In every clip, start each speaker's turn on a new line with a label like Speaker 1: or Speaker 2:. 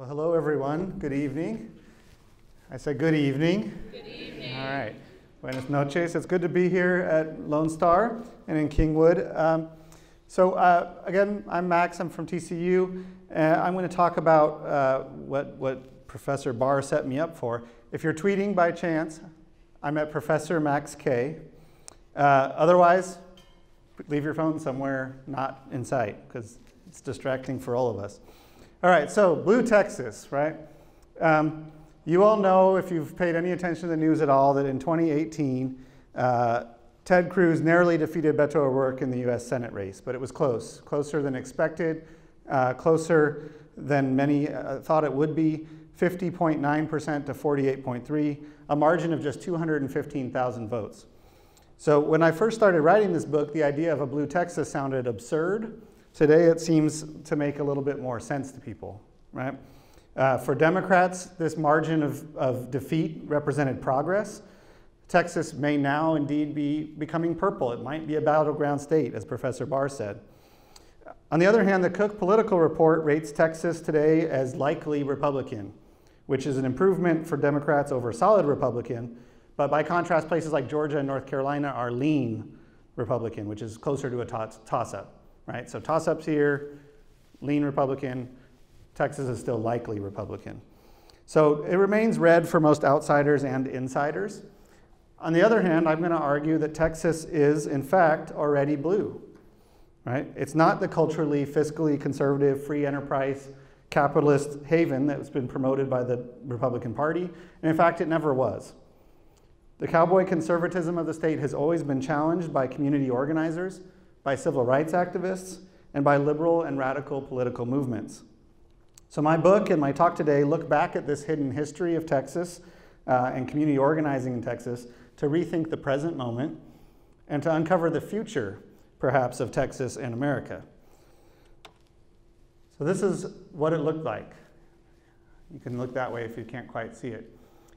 Speaker 1: Well, hello everyone. Good evening. I said good evening.
Speaker 2: Good evening.
Speaker 1: All right. Buenas noches. It's good to be here at Lone Star and in Kingwood. Um, so uh, again, I'm Max. I'm from TCU. And I'm going to talk about uh, what, what Professor Barr set me up for. If you're tweeting by chance, I'm at Professor Max K. Uh, otherwise, leave your phone somewhere not in sight because it's distracting for all of us. All right, so Blue Texas, right? Um, you all know, if you've paid any attention to the news at all, that in 2018, uh, Ted Cruz narrowly defeated Beto O'Rourke in the US Senate race, but it was close, closer than expected, uh, closer than many uh, thought it would be, 50.9% to 48.3, a margin of just 215,000 votes. So when I first started writing this book, the idea of a blue Texas sounded absurd. Today it seems to make a little bit more sense to people, right? Uh, for Democrats, this margin of, of defeat represented progress. Texas may now indeed be becoming purple. It might be a battleground state, as Professor Barr said. On the other hand, the Cook Political Report rates Texas today as likely Republican, which is an improvement for Democrats over solid Republican. But by contrast, places like Georgia and North Carolina are lean Republican, which is closer to a toss-up right? So toss-ups here, lean Republican, Texas is still likely Republican. So it remains red for most outsiders and insiders. On the other hand, I'm going to argue that Texas is, in fact, already blue. Right? It's not the culturally, fiscally conservative, free enterprise, capitalist haven that's been promoted by the Republican Party. And in fact, it never was. The cowboy conservatism of the state has always been challenged by community organizers by civil rights activists, and by liberal and radical political movements. So my book and my talk today look back at this hidden history of Texas uh, and community organizing in Texas to rethink the present moment and to uncover the future, perhaps, of Texas and America. So this is what it looked like. You can look that way if you can't quite see it.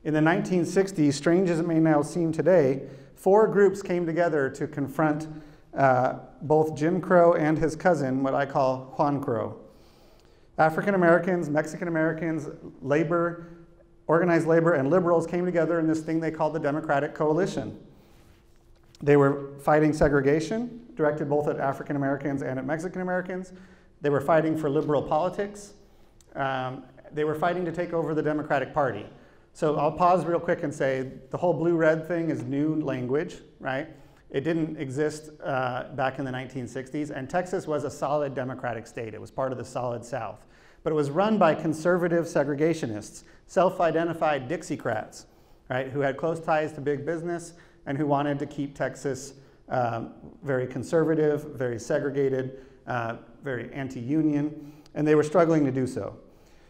Speaker 1: In the 1960s, strange as it may now seem today, four groups came together to confront uh, both Jim Crow and his cousin, what I call Juan Crow. African Americans, Mexican Americans, labor, organized labor, and liberals came together in this thing they called the Democratic Coalition. They were fighting segregation, directed both at African Americans and at Mexican Americans. They were fighting for liberal politics. Um, they were fighting to take over the Democratic Party. So I'll pause real quick and say the whole blue-red thing is new language, right? It didn't exist uh, back in the 1960s, and Texas was a solid Democratic state. It was part of the solid South. But it was run by conservative segregationists, self-identified Dixiecrats, right, who had close ties to big business and who wanted to keep Texas um, very conservative, very segregated, uh, very anti-union, and they were struggling to do so.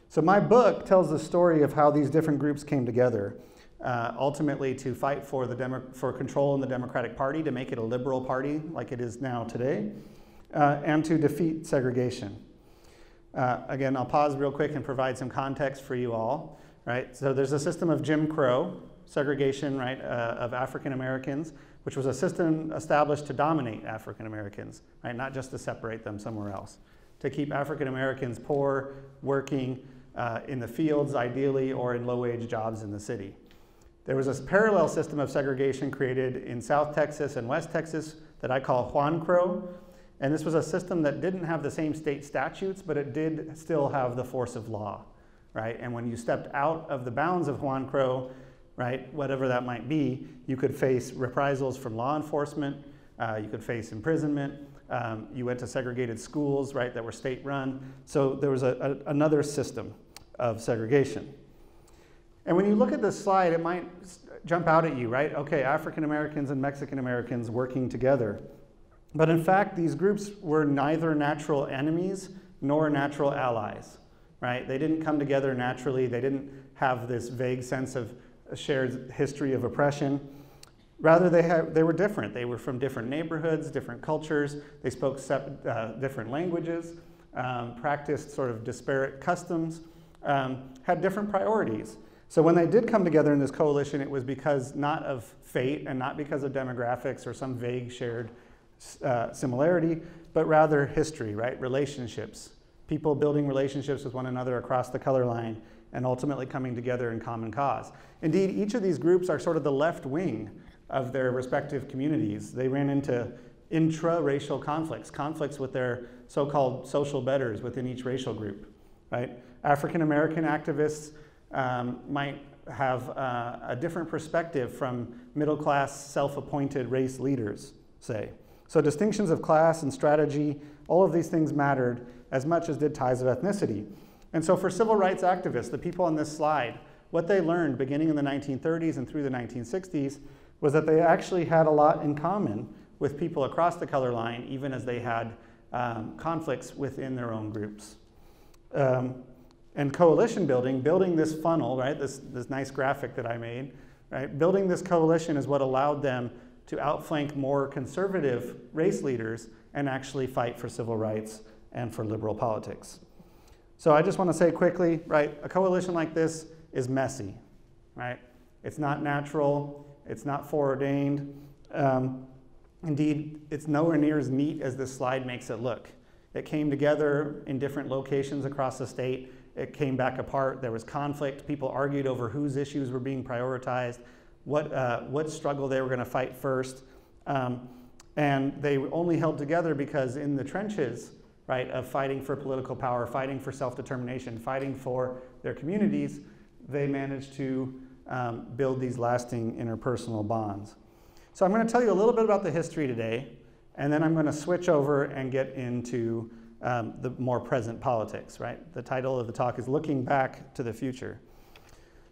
Speaker 1: So my book tells the story of how these different groups came together uh, ultimately to fight for, the Demo for control in the Democratic Party, to make it a liberal party like it is now today, uh, and to defeat segregation. Uh, again, I'll pause real quick and provide some context for you all. Right, so there's a system of Jim Crow, segregation, right, uh, of African Americans, which was a system established to dominate African Americans, right, not just to separate them somewhere else, to keep African Americans poor, working uh, in the fields ideally, or in low-wage jobs in the city. There was a parallel system of segregation created in South Texas and West Texas that I call Juan Crow. And this was a system that didn't have the same state statutes, but it did still have the force of law, right? And when you stepped out of the bounds of Juan Crow, right, whatever that might be, you could face reprisals from law enforcement, uh, you could face imprisonment, um, you went to segregated schools, right, that were state run. So there was a, a, another system of segregation. And when you look at this slide, it might jump out at you, right? Okay, African Americans and Mexican Americans working together. But in fact, these groups were neither natural enemies nor natural allies, right? They didn't come together naturally. They didn't have this vague sense of a shared history of oppression. Rather, they, have, they were different. They were from different neighborhoods, different cultures. They spoke uh, different languages, um, practiced sort of disparate customs. um, had different priorities. So when they did come together in this coalition, it was because not of fate and not because of demographics or some vague shared uh, similarity, but rather history, right? Relationships. People building relationships with one another across the color line and ultimately coming together in common cause. Indeed, each of these groups are sort of the left wing of their respective communities. They ran into intra-racial conflicts, conflicts with their so-called social betters within each racial group, right? African American activists um, might have uh, a different perspective from middle class, self appointed race leaders, say. So, distinctions of class and strategy, all of these things mattered as much as did ties of ethnicity. And so, for civil rights activists, the people on this slide, what they learned beginning in the 1930s and through the 1960s was that they actually had a lot in common with people across the color line, even as they had um, conflicts within their own groups. Um, and coalition building, building this funnel, right, this, this nice graphic that I made, right, building this coalition is what allowed them to outflank more conservative race leaders and actually fight for civil rights and for liberal politics. So I just want to say quickly, right, a coalition like this is messy, right? It's not natural, it's not foreordained. Um, indeed, it's nowhere near as neat as this slide makes it look. It came together in different locations across the state it came back apart. There was conflict. People argued over whose issues were being prioritized, what, uh, what struggle they were going to fight first. Um, and they only held together because in the trenches, right, of fighting for political power, fighting for self-determination, fighting for their communities, they manage to um, build these lasting interpersonal bonds. So I'm going to tell you a little bit about the history today, and then I'm going to switch over and get into um, the more present politics, right? The title of the talk is Looking Back to the Future.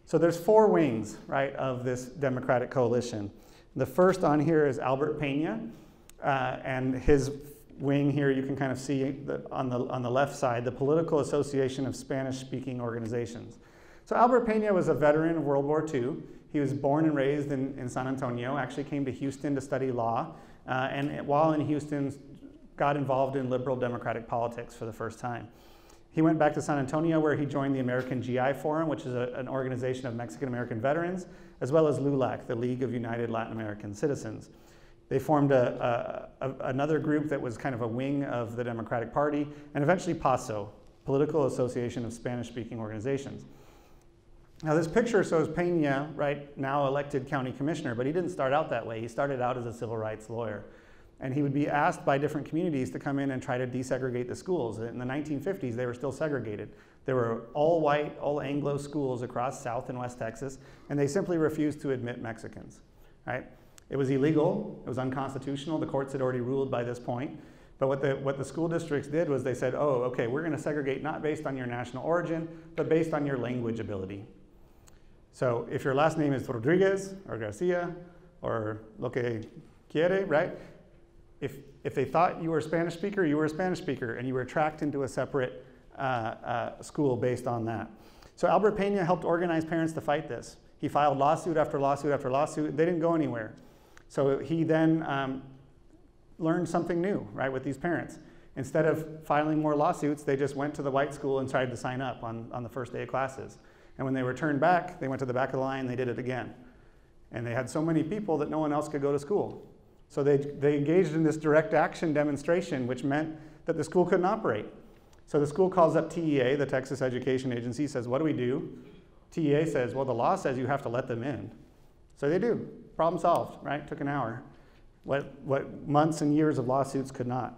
Speaker 1: So there's four wings, right, of this Democratic coalition. The first on here is Albert Pena, uh, and his wing here you can kind of see on, the, on the left side, the Political Association of Spanish-Speaking Organizations. So Albert Pena was a veteran of World War II. He was born and raised in, in San Antonio, actually came to Houston to study law, uh, and while in Houston got involved in liberal democratic politics for the first time. He went back to San Antonio where he joined the American GI Forum, which is a, an organization of Mexican American veterans, as well as LULAC, the League of United Latin American Citizens. They formed a, a, a, another group that was kind of a wing of the Democratic Party, and eventually PASO, Political Association of Spanish-Speaking Organizations. Now this picture shows Pena, right, now elected county commissioner, but he didn't start out that way. He started out as a civil rights lawyer and he would be asked by different communities to come in and try to desegregate the schools. In the 1950s, they were still segregated. There were all white, all Anglo schools across South and West Texas, and they simply refused to admit Mexicans. Right? It was illegal, it was unconstitutional. The courts had already ruled by this point. But what the, what the school districts did was they said, oh, okay, we're going to segregate not based on your national origin, but based on your language ability. So if your last name is Rodriguez or Garcia or lo que quiere, right? if, if they thought you were a Spanish speaker, you were a Spanish speaker, and you were tracked into a separate uh, uh, school based on that. So Albert Pena helped organize parents to fight this. He filed lawsuit after lawsuit after lawsuit. They didn't go anywhere. So he then um, learned something new, right, with these parents. Instead of filing more lawsuits, they just went to the white school and tried to sign up on, on the first day of classes. And when they returned back, they went to the back of the line, they did it again. And they had so many people that no one else could go to school. So they, they engaged in this direct action demonstration, which meant that the school couldn't operate. So the school calls up TEA, the Texas Education Agency, says, what do we do? TEA says, well, the law says you have to let them in. So they do. Problem solved, right? Took an hour. What, what months and years of lawsuits could not.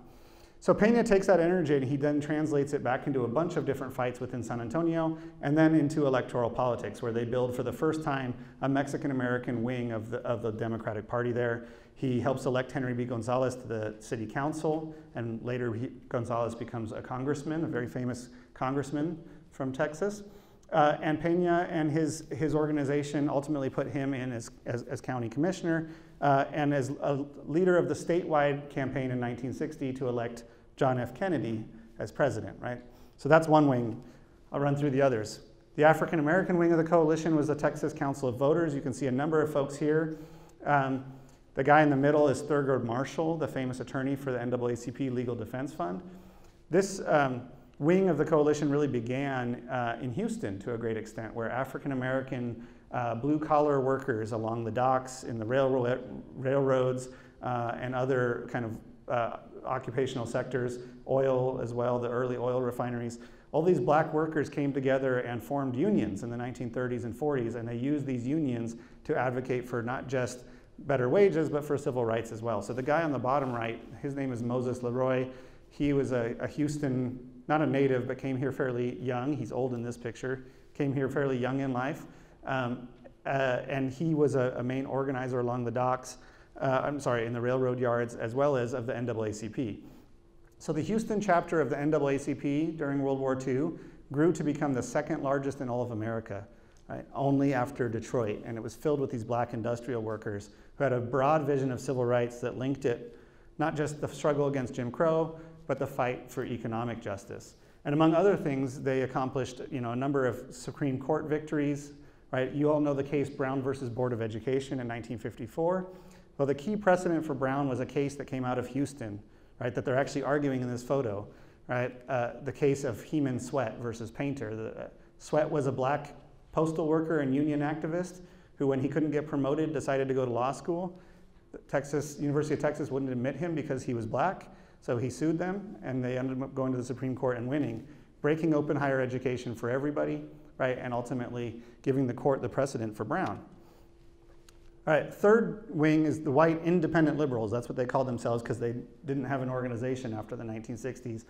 Speaker 1: So Pena takes that energy and he then translates it back into a bunch of different fights within San Antonio and then into electoral politics, where they build for the first time a Mexican American wing of the, of the Democratic Party there. He helps elect Henry B. Gonzalez to the city council, and later he, Gonzalez becomes a congressman, a very famous congressman from Texas. Uh, and Pena and his, his organization ultimately put him in as, as, as county commissioner uh, and as a leader of the statewide campaign in 1960 to elect John F. Kennedy as president, right? So that's one wing. I'll run through the others. The African American wing of the coalition was the Texas Council of Voters. You can see a number of folks here. Um, the guy in the middle is Thurgood Marshall, the famous attorney for the NAACP Legal Defense Fund. This, um, wing of the coalition really began uh, in Houston to a great extent, where African American uh, blue collar workers along the docks, in the railroad, railroads, uh, and other kind of uh, occupational sectors, oil as well, the early oil refineries. All these black workers came together and formed unions in the 1930s and 40s, and they used these unions to advocate for not just better wages, but for civil rights as well. So the guy on the bottom right, his name is Moses LeRoy. He was a, a Houston, not a native, but came here fairly young. He's old in this picture. Came here fairly young in life. Um, uh, and he was a, a, main organizer along the docks, uh, I'm sorry, in the railroad yards, as well as of the NAACP. So the Houston chapter of the NAACP during World War II grew to become the second largest in all of America, right? only after Detroit. And it was filled with these black industrial workers who had a broad vision of civil rights that linked it not just the struggle against Jim Crow, but the fight for economic justice. And among other things, they accomplished you know, a number of Supreme Court victories. Right? You all know the case Brown versus Board of Education in 1954. Well, the key precedent for Brown was a case that came out of Houston, right? That they're actually arguing in this photo, right? Uh, the case of Heman Sweatt versus Painter. The, uh, Sweatt was a black postal worker and union activist who, when he couldn't get promoted, decided to go to law school. Texas University of Texas wouldn't admit him because he was black. So he sued them, and they ended up going to the Supreme Court and winning, breaking open higher education for everybody, right, and ultimately giving the court the precedent for Brown. All right, third wing is the white independent liberals. That's what they called themselves because they didn't have an organization after the 1960s.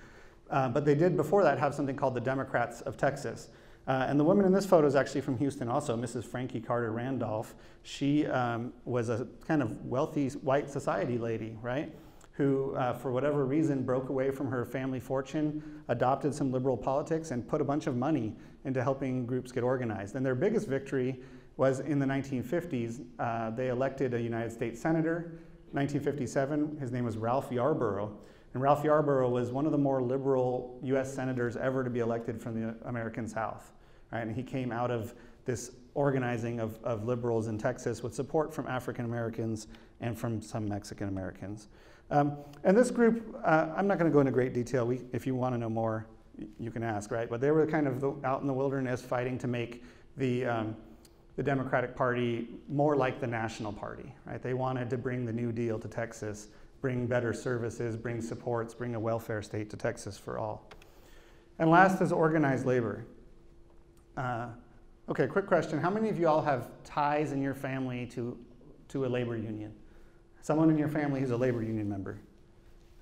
Speaker 1: Uh, but they did before that have something called the Democrats of Texas. Uh, and the woman in this photo is actually from Houston also, Mrs. Frankie Carter Randolph. She um, was a kind of wealthy white society lady, right? Who, uh, for whatever reason, broke away from her family fortune, adopted some liberal politics, and put a bunch of money into helping groups get organized. And their biggest victory was in the 1950s. Uh, they elected a United States Senator. 1957, his name was Ralph Yarborough. And Ralph Yarborough was one of the more liberal US senators ever to be elected from the American South. Right? And he came out of this organizing of, of liberals in Texas with support from African Americans and from some Mexican Americans. Um, and this group, uh, I'm not going to go into great detail. We, if you want to know more, you can ask, right? But they were kind of the, out in the wilderness fighting to make the, um, the Democratic Party more like the National Party, right? They wanted to bring the New Deal to Texas, bring better services, bring supports, bring a welfare state to Texas for all. And last is organized labor. Uh, okay, quick question. How many of you all have ties in your family to, to a labor union? Someone in your family who's a labor union member.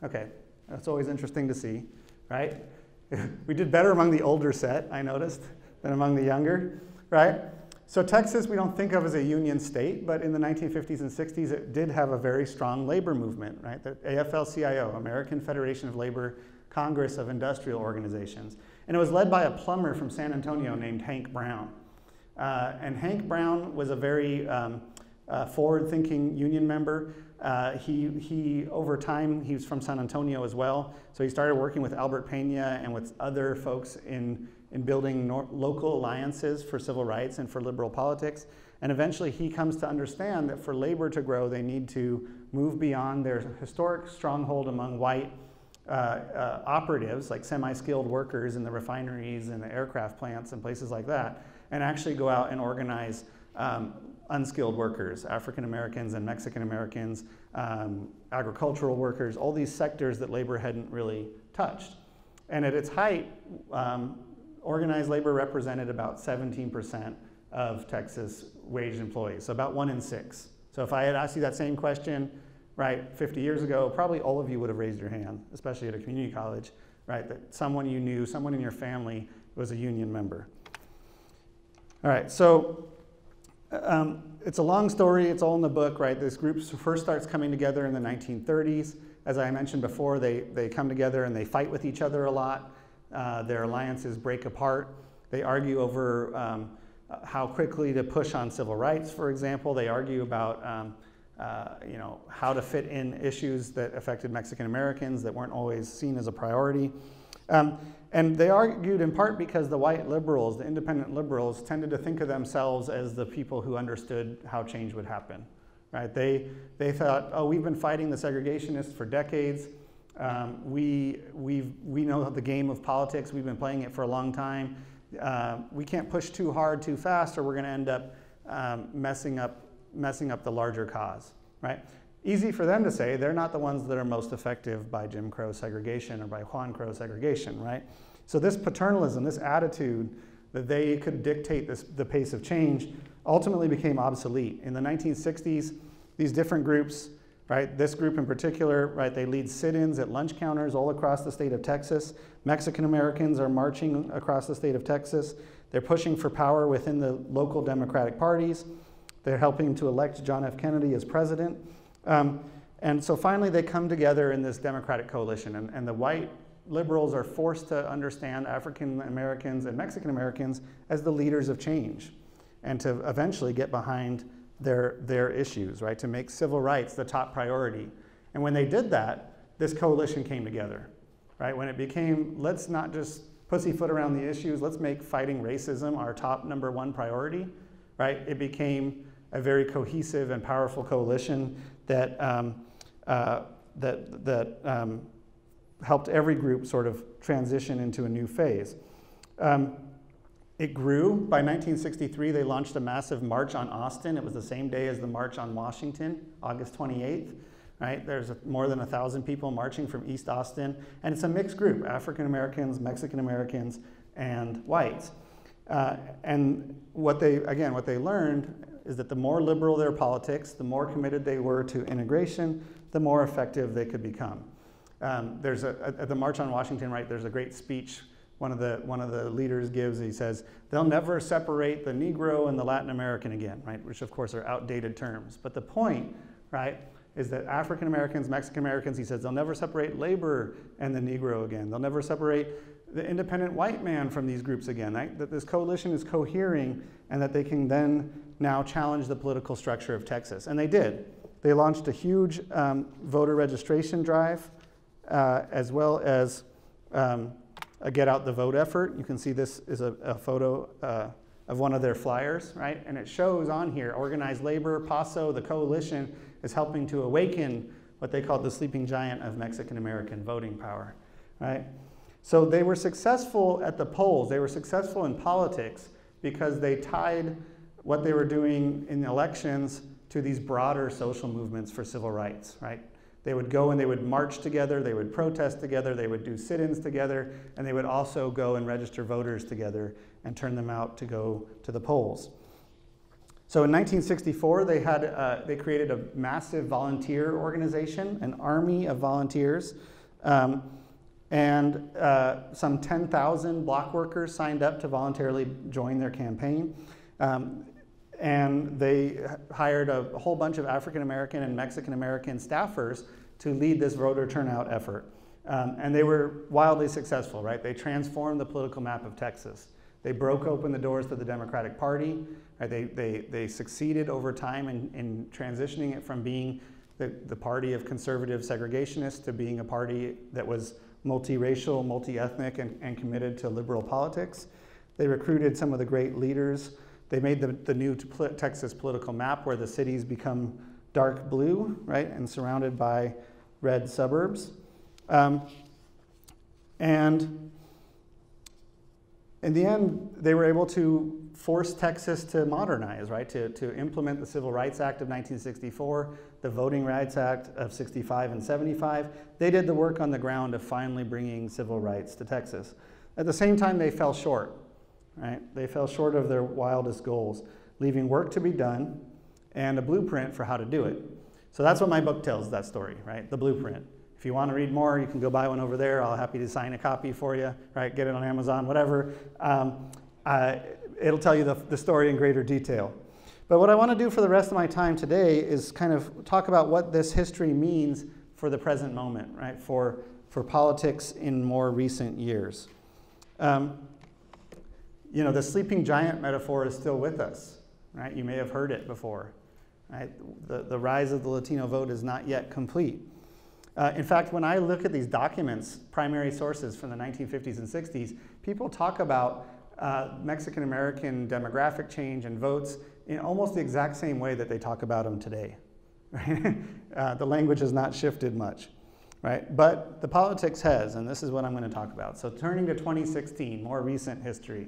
Speaker 1: Okay, that's always interesting to see, right? we did better among the older set, I noticed, than among the younger, right? So Texas, we don't think of as a union state, but in the 1950s and 60s, it did have a very strong labor movement, right? The AFL-CIO, American Federation of Labor Congress of Industrial Organizations. And it was led by a plumber from San Antonio named Hank Brown. Uh, and Hank Brown was a very um, uh, forward-thinking union member. Uh, he, he, over time, he was from San Antonio as well. So he started working with Albert Pena and with other folks in, in building local alliances for civil rights and for liberal politics. And eventually he comes to understand that for labor to grow, they need to move beyond their historic stronghold among white uh, uh, operatives, like semi skilled workers in the refineries and the aircraft plants and places like that, and actually go out and organize um, unskilled workers, African Americans and Mexican Americans, um, agricultural workers, all these sectors that labor hadn't really touched. And at its height, um, organized labor represented about 17% of Texas wage employees, so about one in six. So if I had asked you that same question, right, 50 years ago, probably all of you would have raised your hand, especially at a community college, right, that someone you knew, someone in your family was a union member. All right, so um, it's a long story, it's all in the book, right? This group first starts coming together in the 1930s. As I mentioned before, they, they come together and they fight with each other a lot. Uh, their alliances break apart. They argue over um, how quickly to push on civil rights, for example. They argue about um, uh, you know, how to fit in issues that affected Mexican Americans that weren't always seen as a priority. Um, and they argued in part because the white liberals, the independent liberals, tended to think of themselves as the people who understood how change would happen. Right? They, they thought, oh, we've been fighting the segregationists for decades. Um, we, we we know the game of politics. We've been playing it for a long time. Uh, we can't push too hard, too fast, or we're going to end up um, messing up messing up the larger cause, right? Easy for them to say. They're not the ones that are most effective by Jim Crow segregation or by Juan Crow segregation, right? So this paternalism, this attitude that they could dictate this, the pace of change, ultimately became obsolete. In the 1960s, these different groups, right, this group in particular, right, they lead sit-ins at lunch counters all across the state of Texas. Mexican Americans are marching across the state of Texas. They're pushing for power within the local Democratic parties. They're helping to elect John F. Kennedy as president. Um, and so finally, they come together in this Democratic coalition, and, and the white liberals are forced to understand African Americans and Mexican Americans as the leaders of change and to eventually get behind their, their issues, right? To make civil rights the top priority. And when they did that, this coalition came together, right? When it became, let's not just pussyfoot around the issues, let's make fighting racism our top number one priority, right? It became a very cohesive and powerful coalition that, um, uh, that, that um, helped every group sort of transition into a new phase. Um, it grew. By 1963, they launched a massive march on Austin. It was the same day as the March on Washington, August 28th. Right? There's more than a thousand people marching from East Austin, and it's a mixed group: African Americans, Mexican Americans, and whites. Uh, and what they, again, what they learned is that the more liberal their politics, the more committed they were to integration, the more effective they could become. Um, there's a, at the March on Washington, right, there's a great speech one of the one of the leaders gives. He says they'll never separate the Negro and the Latin American again, right? Which of course are outdated terms. But the point, right, is that African Americans, Mexican Americans, he says they'll never separate labor and the Negro again. They'll never separate the independent white man from these groups again. Right? That this coalition is cohering and that they can then now challenge the political structure of Texas. And they did. They launched a huge um, voter registration drive, uh, as well as um, a get out the vote effort. You can see this is a, a photo uh, of one of their flyers, right? And it shows on here organized labor, PASO, the coalition is helping to awaken what they called the sleeping giant of Mexican American voting power, right? So they were successful at the polls, they were successful in politics because they tied what they were doing in the elections to these broader social movements for civil rights, right? They would go and they would march together, they would protest together, they would do sit ins together, and they would also go and register voters together and turn them out to go to the polls. So in 1964, they, had, uh, they created a massive volunteer organization, an army of volunteers. Um, and uh, some 10,000 block workers signed up to voluntarily join their campaign. Um, and they hired a whole bunch of African American and Mexican American staffers to lead this voter turnout effort. Um, and they were wildly successful, right? They transformed the political map of Texas. They broke open the doors to the Democratic Party. Right? They, they, they succeeded over time in, in transitioning it from being the, the party of conservative segregationists to being a party that was multiracial, multi-ethnic, and, and committed to liberal politics. They recruited some of the great leaders they made the, the new Texas political map where the cities become dark blue, right, and surrounded by red suburbs. Um, and in the end, they were able to force Texas to modernize, right, to, to implement the Civil Rights Act of 1964, the Voting Rights Act of 65 and 75. They did the work on the ground of finally bringing civil rights to Texas. At the same time, they fell short right? They fell short of their wildest goals, leaving work to be done and a blueprint for how to do it. So that's what my book tells that story, right? The blueprint. If you want to read more, you can go buy one over there. I'll happy to sign a copy for you, right? Get it on Amazon, whatever. Um, uh, it'll tell you the, the story in greater detail. But what I want to do for the rest of my time today is kind of talk about what this history means for the present moment, right? For, for politics in more recent years. Um, you know, the sleeping giant metaphor is still with us, right? You may have heard it before, right? The, the rise of the Latino vote is not yet complete. Uh, in fact, when I look at these documents, primary sources from the 1950s and 60s, people talk about uh, Mexican American demographic change and votes in almost the exact same way that they talk about them today. Right? uh, the language has not shifted much. right? But the politics has, and this is what I'm going to talk about. So turning to 2016, more recent history.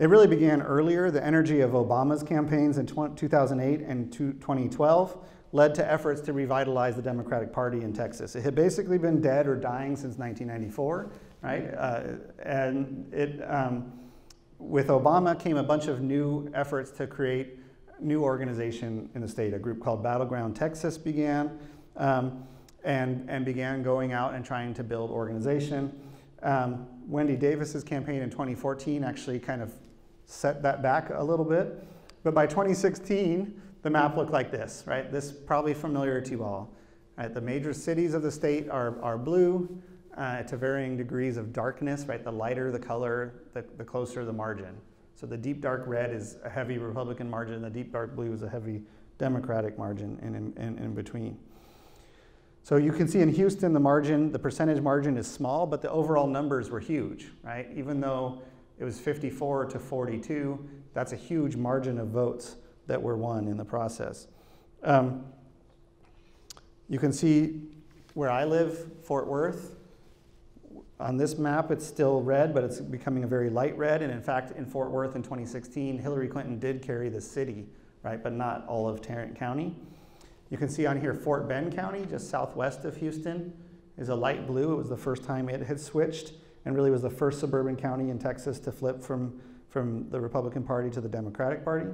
Speaker 1: It really began earlier. The energy of Obama's campaigns in 2008 and 2012 led to efforts to revitalize the Democratic Party in Texas. It had basically been dead or dying since 1994, right? Uh, and it, um, with Obama came a bunch of new efforts to create new organization in the state. A group called Battleground Texas began um, and, and began going out and trying to build organization. Um, Wendy Davis's campaign in 2014 actually kind of set that back a little bit. But by 2016, the map looked like this, right? This probably familiar to you all. Right? The major cities of the state are, are blue uh, to varying degrees of darkness, right? The lighter the color, the, the closer the margin. So the deep dark red is a heavy Republican margin, the deep dark blue is a heavy Democratic margin in, in, in between. So you can see in Houston, the margin, the percentage margin is small, but the overall numbers were huge, right? Even though it was 54 to 42, that's a huge margin of votes that were won in the process. Um, you can see where I live, Fort Worth, on this map, it's still red, but it's becoming a very light red. And in fact, in Fort Worth in 2016, Hillary Clinton did carry the city, right, but not all of Tarrant County. You can see on here Fort Bend County, just southwest of Houston, is a light blue. It was the first time it had switched and really was the first suburban county in Texas to flip from, from the Republican Party to the Democratic Party,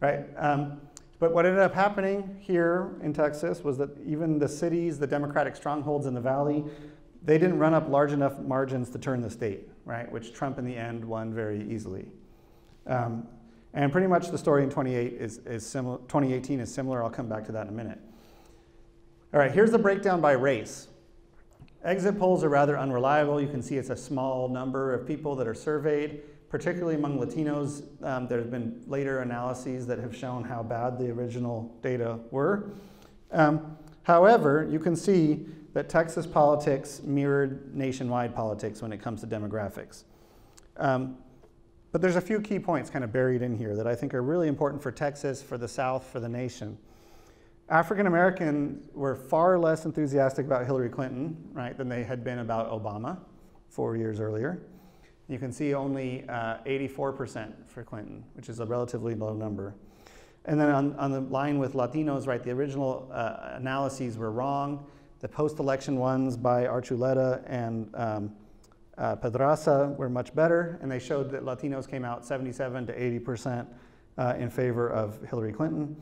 Speaker 1: right? Um, but what ended up happening here in Texas was that even the cities, the Democratic strongholds in the valley, they didn't run up large enough margins to turn the state, right? Which Trump in the end won very easily. Um, and pretty much the story in 28 is, is similar, 2018 is similar. I'll come back to that in a minute. All right, here's the breakdown by race. Exit polls are rather unreliable. You can see it's a small number of people that are surveyed, particularly among Latinos. Um, there have been later analyses that have shown how bad the original data were. Um, however, you can see that Texas politics mirrored nationwide politics when it comes to demographics. Um, but there's a few key points kind of buried in here that I think are really important for Texas, for the South, for the nation. African Americans were far less enthusiastic about Hillary Clinton, right, than they had been about Obama four years earlier. You can see only uh, 84% for Clinton, which is a relatively low number. And then on, on the line with Latinos, right, the original uh, analyses were wrong. The post-election ones by Archuleta and um, uh, Pedraza were much better, and they showed that Latinos came out 77 to 80 percent uh, in favor of Hillary Clinton.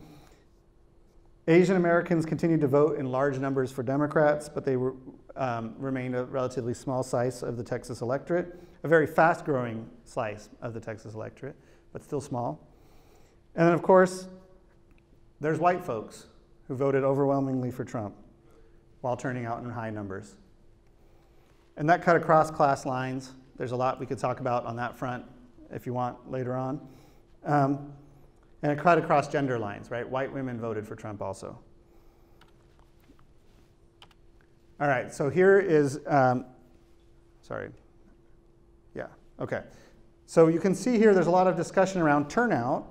Speaker 1: Asian Americans continued to vote in large numbers for Democrats, but they were, um, remained a relatively small slice of the Texas electorate, a very fast growing slice of the Texas electorate, but still small. And then, of course, there's white folks who voted overwhelmingly for Trump while turning out in high numbers. And that cut across class lines. There's a lot we could talk about on that front if you want later on. Um, and it cut across gender lines, right? White women voted for Trump also. All right, so here is, um, sorry. Yeah, okay. So you can see here there's a lot of discussion around turnout.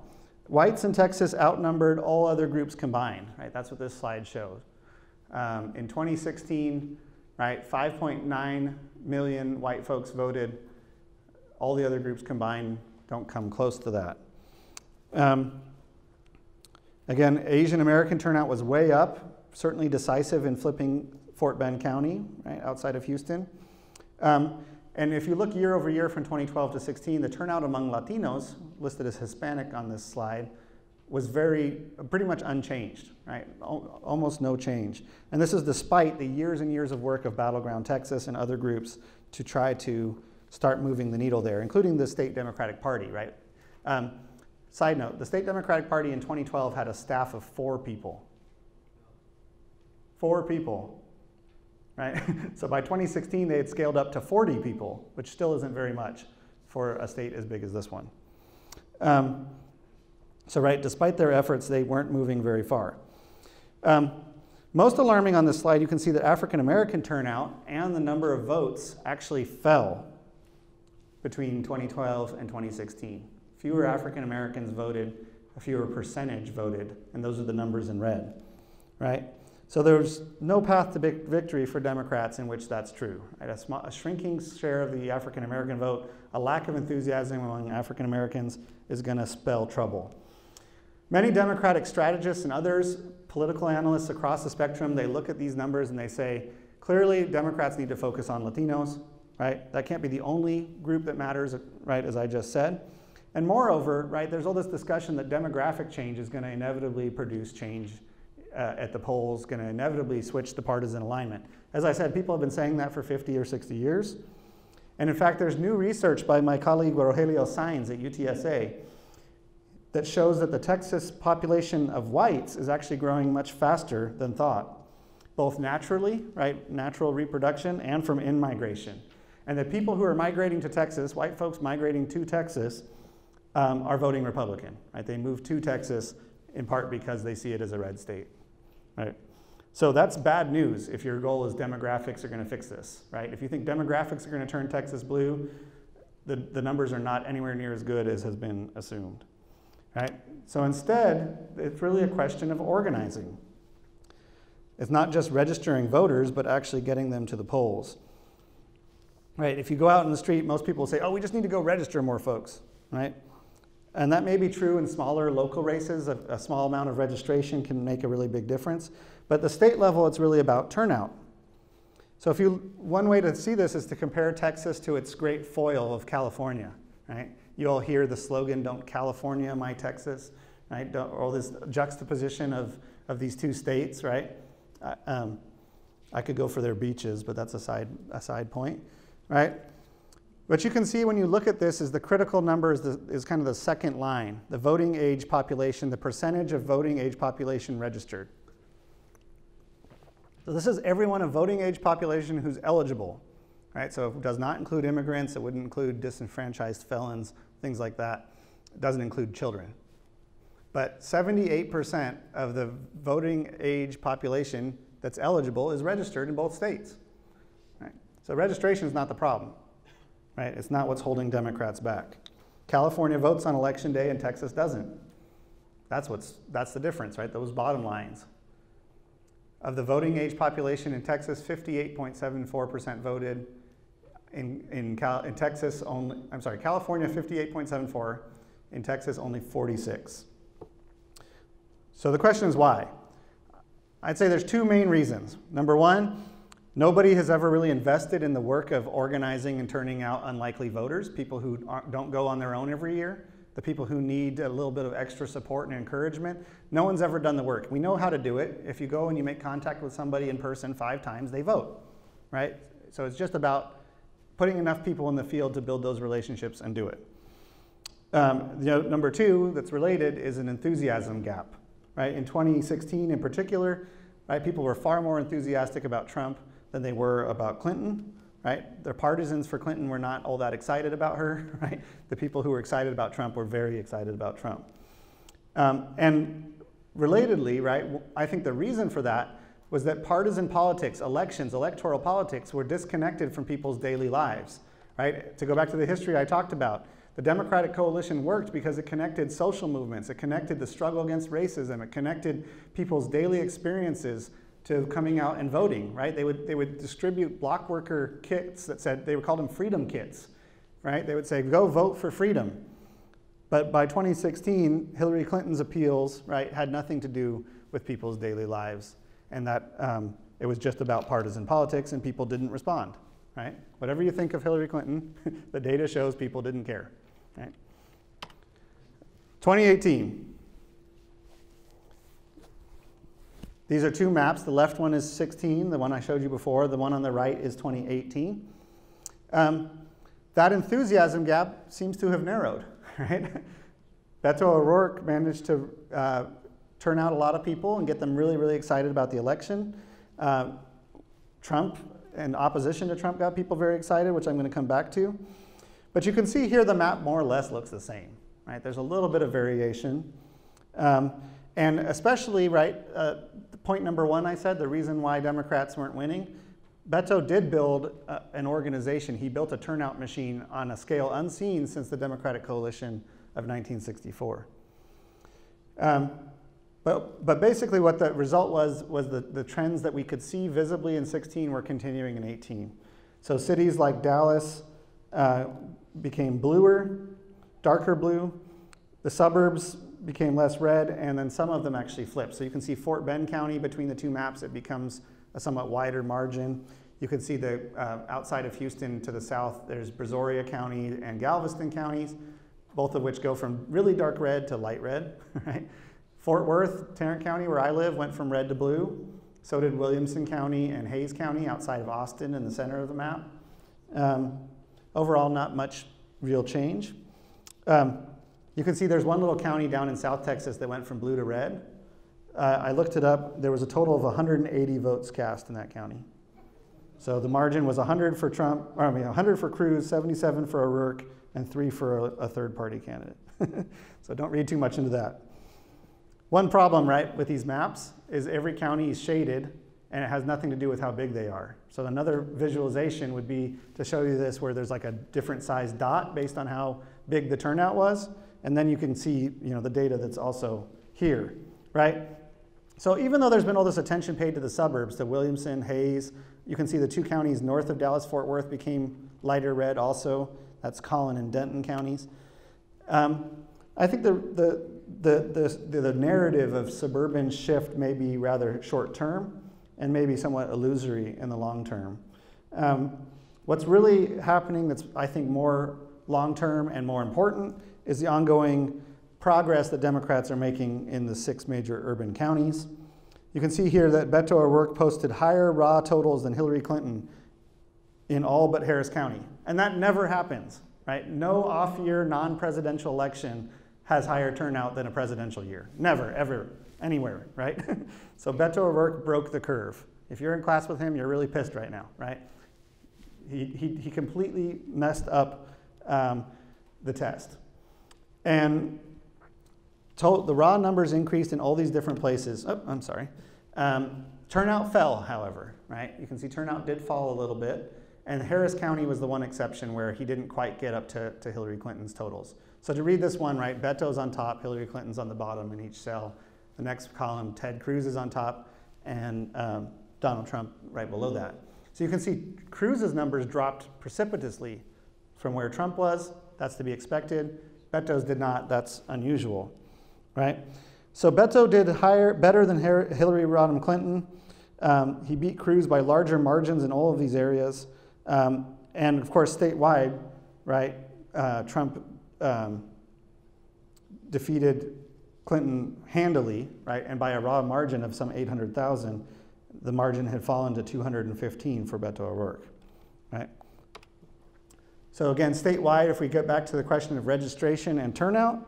Speaker 1: Whites in Texas outnumbered all other groups combined, right? That's what this slide shows. Um, in 2016, right, 5.9 million white folks voted. All the other groups combined don't come close to that. Um, again, Asian American turnout was way up, certainly decisive in flipping Fort Bend County, right, outside of Houston. Um, and if you look year over year from 2012 to 16, the turnout among Latinos, listed as Hispanic on this slide, was very, pretty much unchanged, right? almost no change. And this is despite the years and years of work of Battleground Texas and other groups to try to start moving the needle there, including the state Democratic Party, right? Um, side note, the state Democratic Party in 2012 had a staff of four people. Four people, right? so by 2016, they had scaled up to 40 people, which still isn't very much for a state as big as this one. Um, so, right, despite their efforts, they weren't moving very far. Um, most alarming on this slide, you can see that African American turnout and the number of votes actually fell between 2012 and 2016. Fewer hmm. African Americans voted, a fewer percentage voted, and those are the numbers in red. right? So there's no path to victory for Democrats in which that's true. Right? A, small, a shrinking share of the African American vote, a lack of enthusiasm among African Americans is going to spell trouble. Many Democratic strategists and others, political analysts across the spectrum, they look at these numbers and they say, clearly Democrats need to focus on Latinos, right? That can't be the only group that matters, right, as I just said. And moreover, right, there's all this discussion that demographic change is going to inevitably produce change uh, at the polls, going to inevitably switch the partisan alignment. As I said, people have been saying that for 50 or 60 years. And in fact, there's new research by my colleague Rogelio Saenz at UTSA that shows that the Texas population of whites is actually growing much faster than thought, both naturally, right, natural reproduction, and from in-migration. And the people who are migrating to Texas, white folks migrating to Texas, um, are voting Republican, right? They move to Texas in part because they see it as a red state, right? So that's bad news if your goal is demographics are going to fix this, right? If you think demographics are going to turn Texas blue, the, the numbers are not anywhere near as good as has been assumed, right? So instead, it's really a question of organizing. It's not just registering voters, but actually getting them to the polls. Right, if you go out in the street, most people say, oh, we just need to go register more folks, right? And that may be true in smaller local races. A, a, small amount of registration can make a really big difference. But the state level, it's really about turnout. So if you, one way to see this is to compare Texas to its great foil of California, right? You all hear the slogan, don't California my Texas, right? Don't, all this juxtaposition of, of these two states, right? Uh, um, I could go for their beaches, but that's a side, a side point, right? What you can see when you look at this is the critical number is, the, is kind of the second line, the voting age population, the percentage of voting age population registered. So this is everyone of voting age population who's eligible, right? So it does not include immigrants, it wouldn't include disenfranchised felons, things like that. It doesn't include children. But 78% of the voting age population that's eligible is registered in both states. Right? So registration is not the problem right? It's not what's holding Democrats back. California votes on election day and Texas doesn't. That's, what's, that's the difference, right? Those bottom lines. Of the voting age population in Texas, 58.74% voted. In, in, Cal, in Texas, only, I'm sorry, California, 58.74. In Texas, only 46. So the question is why? I'd say there's two main reasons. Number one, Nobody has ever really invested in the work of organizing and turning out unlikely voters, people who don't go on their own every year, the people who need a little bit of extra support and encouragement. No one's ever done the work. We know how to do it. If you go and you make contact with somebody in person five times, they vote, right? So it's just about putting enough people in the field to build those relationships and do it. Um, you know, number two that's related is an enthusiasm gap, right? In 2016 in particular, right, people were far more enthusiastic about Trump than they were about Clinton, right? Their partisans for Clinton were not all that excited about her, right? The people who were excited about Trump were very excited about Trump. Um, and relatedly, right, I think the reason for that was that partisan politics, elections, electoral politics were disconnected from people's daily lives, right? To go back to the history I talked about, the Democratic coalition worked because it connected social movements, it connected the struggle against racism, it connected people's daily experiences to coming out and voting, right? They would, they would distribute block worker kits that said, they would call them freedom kits, right? They would say, go vote for freedom. But by 2016, Hillary Clinton's appeals, right, had nothing to do with people's daily lives. And that um, it was just about partisan politics and people didn't respond, right? Whatever you think of Hillary Clinton, the data shows people didn't care, right? 2018, These are two maps. The left one is 16, the one I showed you before. The one on the right is 2018. Um, that enthusiasm gap seems to have narrowed, right? Beto O'Rourke managed to uh, turn out a lot of people and get them really, really excited about the election. Uh, Trump and opposition to Trump got people very excited, which I'm going to come back to. But you can see here the map more or less looks the same, right? There's a little bit of variation. Um, and especially, right, uh, point number one I said, the reason why Democrats weren't winning, Beto did build uh, an organization. He built a turnout machine on a scale unseen since the Democratic coalition of 1964. Um, But, but basically what the result was, was the, the trends that we could see visibly in 16 were continuing in 18. So cities like Dallas uh, became bluer, darker blue. The suburbs became less red, and then some of them actually flipped. So you can see Fort Bend County between the two maps, it becomes a somewhat wider margin. You can see the uh, outside of Houston to the south, there's Brazoria County and Galveston counties, both of which go from really dark red to light red, right? Fort Worth, Tarrant County, where I live, went from red to blue. So did Williamson County and Hays County outside of Austin in the center of the map. Um, overall, not much real change. Um, you can see there's one little county down in South Texas that went from blue to red. Uh, I looked it up. There was a total of 180 votes cast in that county. So the margin was 100 for Trump, or I mean 100 for Cruz, 77 for O'Rourke, and three for a, a third party candidate. so don't read too much into that. One problem, right, with these maps is every county is shaded and it has nothing to do with how big they are. So another visualization would be to show you this where there's like a different size dot based on how big the turnout was. And then you can see, you know, the data that's also here, right? So even though there's been all this attention paid to the suburbs, to Williamson, Hays, you can see the two counties north of Dallas, Fort Worth became lighter red also. That's Collin and Denton counties. Um, I think the, the, the, the, the narrative of suburban shift may be rather short term and maybe somewhat illusory in the long term. Um, what's really happening that's, I think, more long term and more important is the ongoing progress that Democrats are making in the six major urban counties. You can see here that Beto O'Rourke posted higher raw totals than Hillary Clinton in all but Harris County. And that never happens, right? No off year, non presidential election has higher turnout than a presidential year. Never, ever, anywhere, right? so Beto O'Rourke broke the curve. If you're in class with him, you're really pissed right now, right? He, he, he completely messed up um, the test. And the raw numbers increased in all these different places. Oh, I'm sorry. Um, turnout fell, however, right? You can see turnout did fall a little bit. And Harris County was the one exception where he didn't quite get up to, to Hillary Clinton's totals. So to read this one, right, Beto's on top, Hillary Clinton's on the bottom in each cell. The next column, Ted Cruz is on top, and um, Donald Trump right below that. So you can see Cruz's numbers dropped precipitously from where Trump was. That's to be expected. Beto's did not. That's unusual, right? So Beto did higher, better than Hillary Rodham Clinton. Um, he beat Cruz by larger margins in all of these areas. Um, and of course, statewide, right, uh, Trump um, defeated Clinton handily, right, and by a raw margin of some 800,000, the margin had fallen to 215 for Beto O'Rourke? So again, statewide, if we get back to the question of registration and turnout,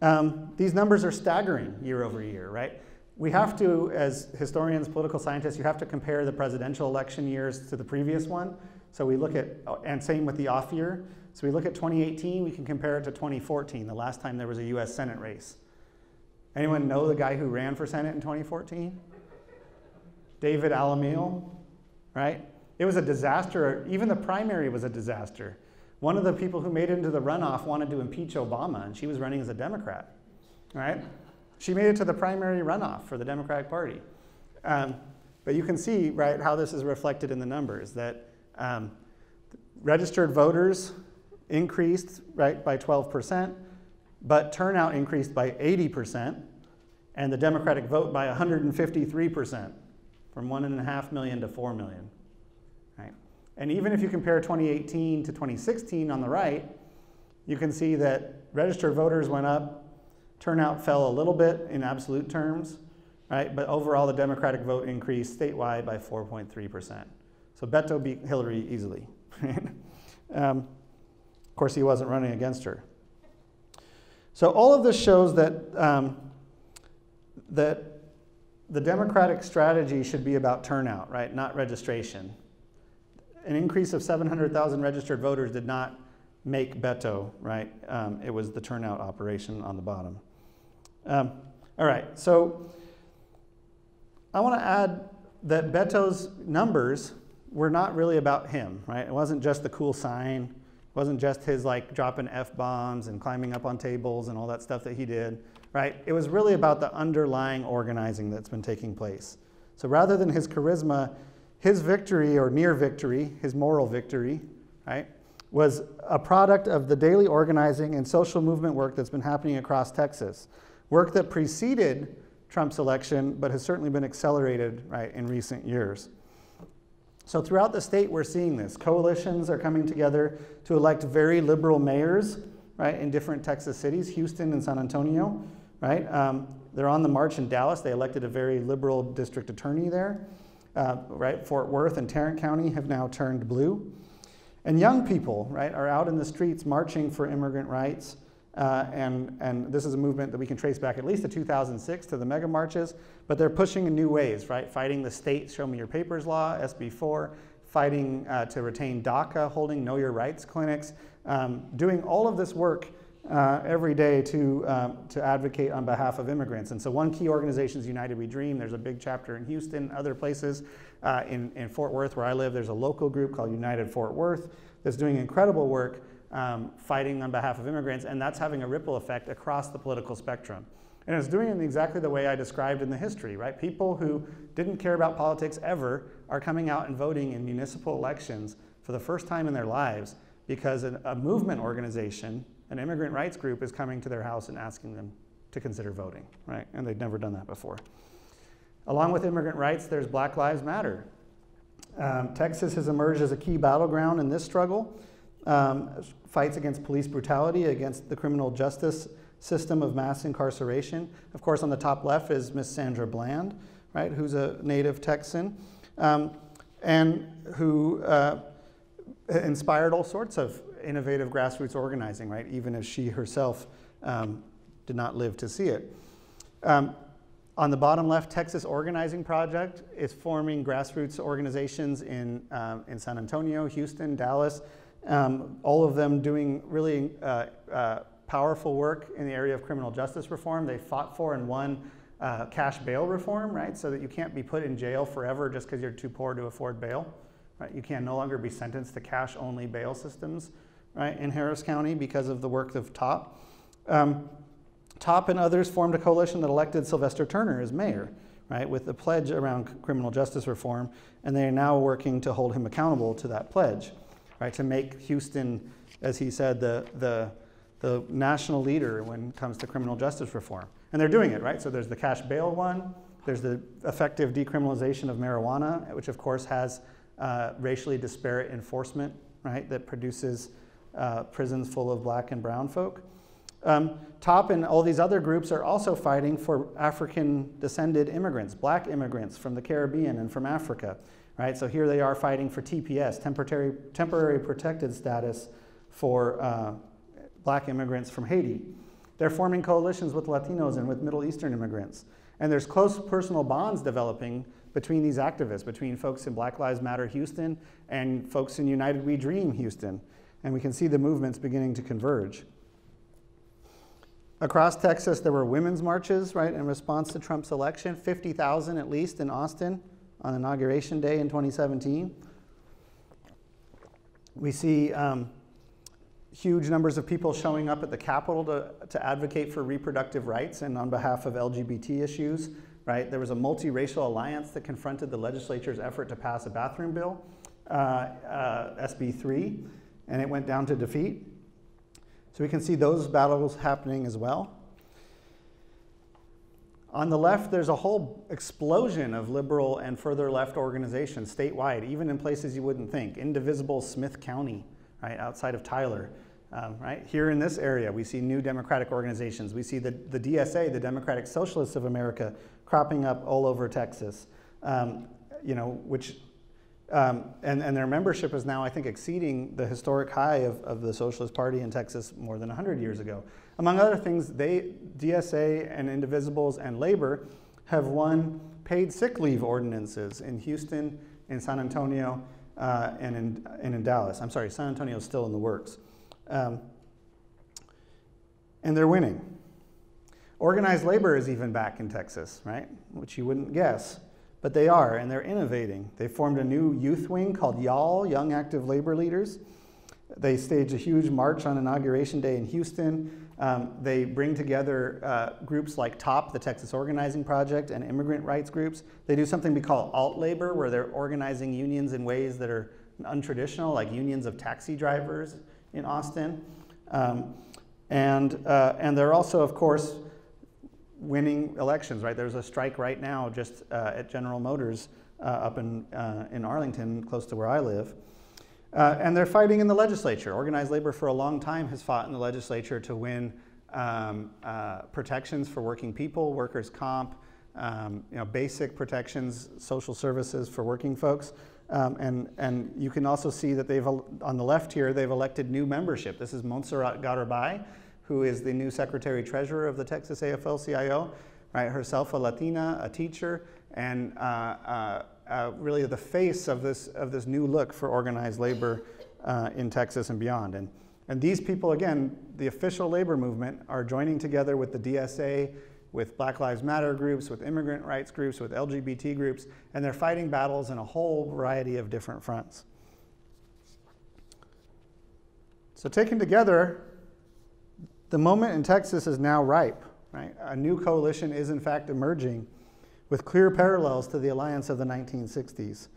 Speaker 1: um, these numbers are staggering year over year, right? We have to, as historians, political scientists, you have to compare the presidential election years to the previous one. So we look at, and same with the off year. So we look at 2018, we can compare it to 2014, the last time there was a US Senate race. Anyone know the guy who ran for Senate in 2014? David Alameel, right? It was a disaster. Even the primary was a disaster. One of the people who made it into the runoff wanted to impeach Obama, and she was running as a Democrat, right? She made it to the primary runoff for the Democratic Party. Um, but you can see, right, how this is reflected in the numbers that um, registered voters increased right by 12%, but turnout increased by 80%, and the Democratic vote by 153%, from one and a half million to four million. And even if you compare 2018 to 2016 on the right, you can see that registered voters went up, turnout fell a little bit in absolute terms, right? But overall, the Democratic vote increased statewide by 4.3%. So Beto beat Hillary easily. um, of course, he wasn't running against her. So all of this shows that, um, that the Democratic strategy should be about turnout, right, not registration. An increase of 700,000 registered voters did not make Beto, right? Um, it was the turnout operation on the bottom. Um, all right, so I want to add that Beto's numbers were not really about him, right? It wasn't just the cool sign. It wasn't just his like dropping F bombs and climbing up on tables and all that stuff that he did. right? It was really about the underlying organizing that's been taking place. So rather than his charisma, his victory or near victory, his moral victory, right, was a product of the daily organizing and social movement work that's been happening across Texas. Work that preceded Trump's election, but has certainly been accelerated right, in recent years. So throughout the state, we're seeing this. Coalitions are coming together to elect very liberal mayors, right, in different Texas cities, Houston and San Antonio, right? Um, they're on the march in Dallas. They elected a very liberal district attorney there, uh, right? Fort Worth and Tarrant County have now turned blue. And young people, right, are out in the streets marching for immigrant rights. Uh, and, and this is a movement that we can trace back at least to 2006 to the mega marches, but they're pushing in new ways, right? Fighting the state Show Me Your Papers law, SB4, fighting uh, to retain DACA, holding Know Your Rights clinics, um, doing all of this work uh, every day to, um, to advocate on behalf of immigrants. And so one key organization is United We Dream. There's a big chapter in Houston, other places. Uh, in, in Fort Worth, where I live, there's a local group called United Fort Worth that's doing incredible work um, fighting on behalf of immigrants, and that's having a ripple effect across the political spectrum. And it's doing it exactly the way I described in the history, right? People who didn't care about politics ever are coming out and voting in municipal elections for the first time in their lives because a movement organization, an immigrant rights group, is coming to their house and asking them to consider voting, right? And they'd never done that before. Along with immigrant rights, there's Black Lives Matter. Um, Texas has emerged as a key battleground in this struggle. Um, fights against police brutality, against the criminal justice system of mass incarceration. Of course, on the top left is Miss Sandra Bland, right, who's a native Texan, um, and who uh, inspired all sorts of innovative grassroots organizing, right, even if she herself um, did not live to see it. Um, on the bottom left, Texas Organizing Project is forming grassroots organizations in, um, in San Antonio, Houston, Dallas, um, all of them doing really uh, uh, powerful work in the area of criminal justice reform. They fought for and won uh, cash bail reform, right? So that you can't be put in jail forever just because you're too poor to afford bail, right? You can no longer be sentenced to cash only bail systems, right, in Harris County because of the work of TOP. Um, TOP and others formed a coalition that elected Sylvester Turner as mayor, right, with the pledge around criminal justice reform, and they are now working to hold him accountable to that pledge right? To make Houston, as he said, the, the, the national leader when it comes to criminal justice reform. And they're doing it, right? So there's the cash bail one, there's the effective decriminalization of marijuana, which of course has uh, racially disparate enforcement, right? That produces uh, prisons full of black and brown folk. Um, TOP and all these other groups are also fighting for African descended immigrants, black immigrants from the Caribbean and from Africa right? So here they are fighting for TPS, temporary, temporary protected status for uh, black immigrants from Haiti. They're forming coalitions with Latinos and with Middle Eastern immigrants. And there's close personal bonds developing between these activists, between folks in Black Lives Matter Houston and folks in United We Dream Houston. And we can see the movements beginning to converge. Across Texas, there were women's marches, right, in response to Trump's election, 50,000 at least in Austin on Inauguration Day in 2017. We see um, huge numbers of people showing up at the Capitol to, to advocate for reproductive rights and on behalf of LGBT issues. Right? There was a multiracial alliance that confronted the legislature's effort to pass a bathroom bill, uh, uh, SB 3, and it went down to defeat. So we can see those battles happening as well. On the left, there's a whole explosion of liberal and further left organizations statewide, even in places you wouldn't think. Indivisible Smith County, right, outside of Tyler. Um, right here in this area, we see new democratic organizations. We see the, the DSA, the Democratic Socialists of America, cropping up all over Texas. Um, you know, which um, and, and their membership is now, I think, exceeding the historic high of, of the Socialist Party in Texas more than 100 years ago. Among other things, they, DSA and Indivisibles and Labor have won paid sick leave ordinances in Houston, in San Antonio, uh, and, in, and in Dallas. I'm sorry, San Antonio is still in the works. Um, and they're winning. Organized labor is even back in Texas, right? Which you wouldn't guess, but they are, and they're innovating. They formed a new youth wing called YALL, Young Active Labor Leaders. They staged a huge march on Inauguration Day in Houston. Um, they bring together uh, groups like TOP, the Texas Organizing Project, and immigrant rights groups. They do something we call alt labor, where they're organizing unions in ways that are untraditional, like unions of taxi drivers in Austin. Um, and, uh, and they're also, of course, winning elections, right? There's a strike right now just uh, at General Motors uh, up in, uh, in Arlington, close to where I live. Uh, and they're fighting in the legislature. Organized labor for a long time has fought in the legislature to win um, uh, protections for working people, workers' comp, um, you know, basic protections, social services for working folks. Um, and, and you can also see that they've, on the left here, they've elected new membership. This is Montserrat Garibay, who is the new secretary treasurer of the Texas AFL-CIO, right? Herself a Latina, a teacher, and uh, uh, uh, really the face of this, of this new look for organized labor uh, in Texas and beyond. And, and these people, again, the official labor movement, are joining together with the DSA, with Black Lives Matter groups, with immigrant rights groups, with LGBT groups, and they're fighting battles in a whole variety of different fronts. So, taken together, the moment in Texas is now ripe. Right? A new coalition is, in fact, emerging with clear parallels to the alliance of the 1960s.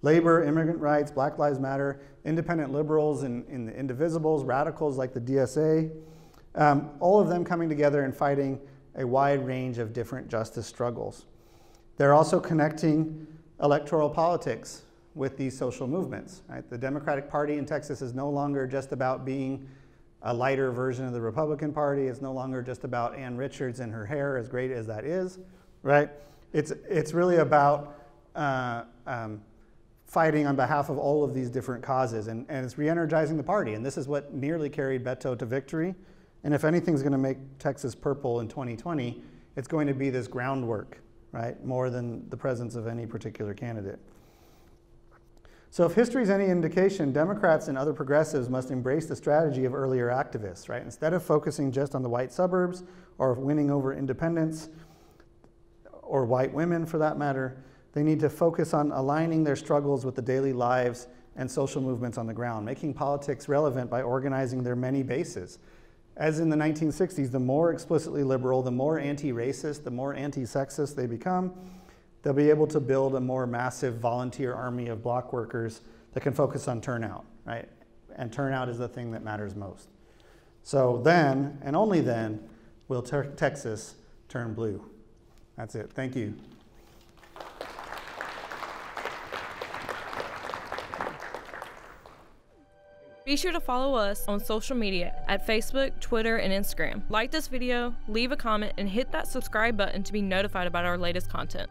Speaker 1: Labor, immigrant rights, Black Lives Matter, independent liberals and, and the indivisibles, radicals like the DSA, um, all of them coming together and fighting a wide range of different justice struggles. They're also connecting electoral politics with these social movements. Right? The Democratic Party in Texas is no longer just about being a lighter version of the Republican Party. It's no longer just about Ann Richards and her hair, as great as that is, right? It's, it's really about uh, um, fighting on behalf of all of these different causes, and, and it's re-energizing the party. And this is what nearly carried Beto to victory. And if anything's going to make Texas purple in 2020, it's going to be this groundwork, right? More than the presence of any particular candidate. So if history is any indication, Democrats and other progressives must embrace the strategy of earlier activists, right? Instead of focusing just on the white suburbs or winning over independents, or white women for that matter, they need to focus on aligning their struggles with the daily lives and social movements on the ground, making politics relevant by organizing their many bases. As in the 1960s, the more explicitly liberal, the more anti racist, the more anti sexist they become, they'll be able to build a more massive volunteer army of block workers that can focus on turnout, right? And turnout is the thing that matters most. So then, and only then, will Texas turn blue. That's it. Thank you.
Speaker 2: Be sure to follow us on social media at Facebook, Twitter, and Instagram. Like this video, leave a comment, and hit that subscribe button to be notified about our latest content.